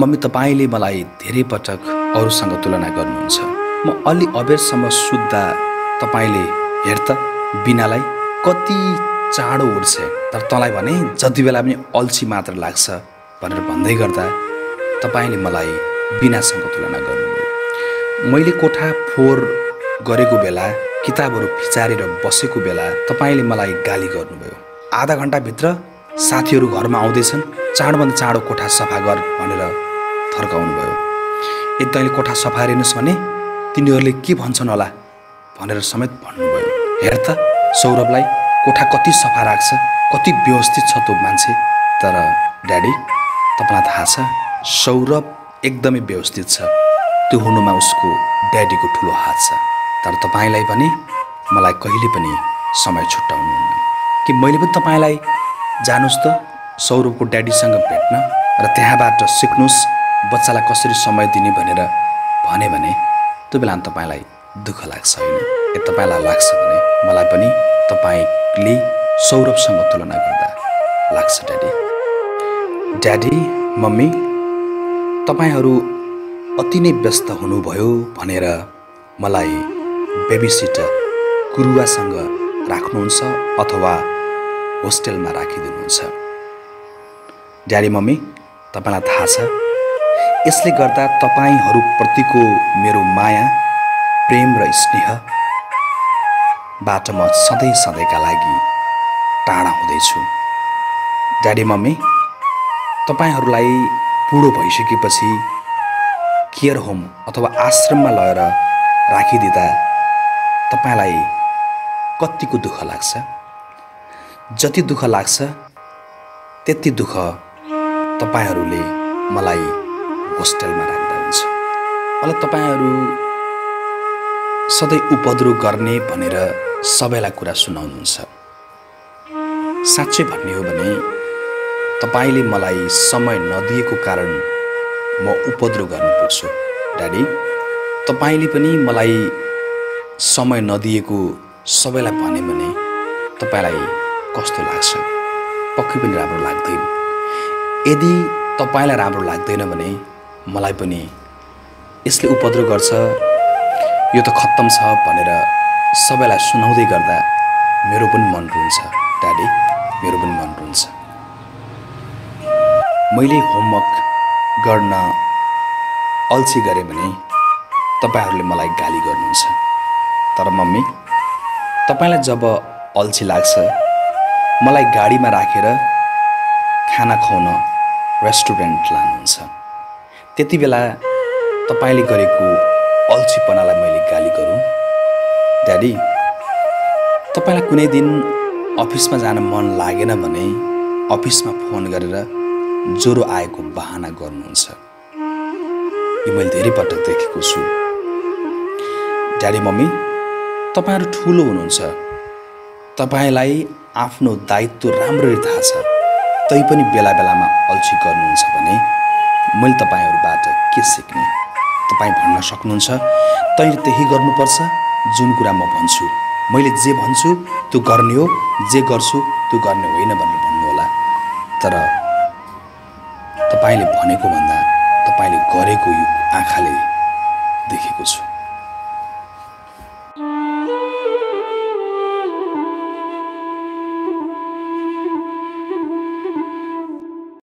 Mummy तपाईँले मलाई धेरै पटक अरूसँग तुलना गर्नुहुन्छ। म अलि अबेरसम्म सुत्दा तपाईँले हेर त बिनालाई कति चाँडो उठ्छ। तर तँलाई भने जति बेला पनि अल्छी मात्र लाग्छ भनेर भन्दै गर्दा तपाईँले मलाई बिनासँग तुलना गर्नुभयो। मैले कोठा फोहोर गरेको बेला किताबहरू फिचारेर बसेको बेला तपाईँले मलाई गाली गर्नुभयो। आधा घन्टाभित्र साथीहरू घरमा आउँदैछन् चाँडोभन्दा चाँडो कोठा सफा गर भनेर थर्काउनु भयो यदि तैँले कोठा सफा हेर्नुहोस् भने तिनीहरूले के भन्छन् होला? भनेर समेत भन्नुभयो। हेर त सौरभलाई कोठा कति सफा राख्छ कति व्यवस्थित छ त्यो मान्छे। तर ड्याडी तपाईँलाई थाहा छ सौरभ एकदमै व्यवस्थित छ। त्यो हुनुमा उसको ड्याडीको ठुलो हात छ। तर तपाईँलाई भने मलाई कहिले पनि समय छुट्याउनुहुन्न कि मैले पनि तपाईँलाई जानुहोस् त सौरभको ड्याडीसँग भेट्न र त्यहाँबाट सिक्नुहोस् बच्चालाई कसरी समय दिने भनेर भने भने त्यो बेला तपाईँलाई दुःख लाग्छ होइन। तपाईँलाई लाग्छ भने मलाई पनि तपाईँले सौरभसँग तुलना गर्दा लाग्छ ड्याडी ड्याडी मम्मी तपाईँहरू अति नै व्यस्त हुनुभयो भनेर मलाई बेबी सिटर गुरुवासँग राख्नुहुन्छ अथवा होस्टेलमा राखिदिनुहुन्छ। ड्याडी मम्मी तपाईँलाई थाहा छ यसले गर्दा तपाईँहरूप्रतिको मेरो माया प्रेम र स्नेहबाट म सधैँ सधैँका लागि टाढा हुँदैछु। ड्याडी मम्मी तपाईँहरूलाई बुढो भइसकेपछि केयर होम अथवा आश्रममा लगेर राखिदिँदा तपाईँलाई कतिको दुःख लाग्छ? जति दुःख लाग्छ त्यति दुःख तपाईँहरूले मलाई होस्टेलमा राख्दा हुन्छ। मलाई तपाईँहरू सधैँ उपद्रो गर्ने भनेर सबैलाई कुरा सुनाउनुहुन्छ। साँच्चै भन्ने हो भने तपाईँले मलाई समय नदिएको कारण म उपद्रो गर्नु पुग्छु। ड्याडी तपाईँले पनि मलाई समय नदिएको सबैलाई भने भने तपाईँलाई कस्तो लाग्छ? पक्कै पनि राम्रो लाग्दैन। यदि तपाईँलाई राम्रो लाग्दैन भने मलाई पनि यसले उपद्रो गर्छ। यो त खत्तम छ भनेर सबैलाई सुनाउँदै गर्दा मेरो पनि मन रुन्छ। ड्याडी मेरो पनि मन रुन्छ। मैले होमवर्क गर्न अल्छी गरेँ भने तपाईँहरूले मलाई गाली गर्नुहुन्छ। तर मम्मी तपाईँलाई जब अल्छी लाग्छ मलाई गाडीमा राखेर खाना खुवाउन रेस्टुरेन्ट लानुहुन्छ। त्यति बेला तपाईँले गरेको अल्छीपनालाई मैले गाली गरौँ। ड्याडी तपाईँलाई कुनै दिन अफिसमा जान मन लागेन भने अफिसमा फोन गरेर ज्वरो आएको बहाना गर्नुहुन्छ। यो मैले धेरै पटक देखेको छु। ड्याडी मम्मी तपाईँहरू ठुलो हुनुहुन्छ। तपाईँलाई आफ्नो दायित्व राम्ररी थाहा छ। तैपनि बेला बेलामा अल्छी गर्नुहुन्छ भने मैले तपाईँहरूबाट के सिक्ने? तपाईँ भन्न सक्नुहुन्छ? तैँले त्यही गर्नुपर्छ जुन कुरा म भन्छु। मैले जे भन्छु त्यो गर्ने हो। जे गर्छु त्यो गर्ने होइन भनेर भन्नुहोला। तर तपाईँले भनेको भन्दा तपाईँले गरेको यो आँखाले देखेको छु।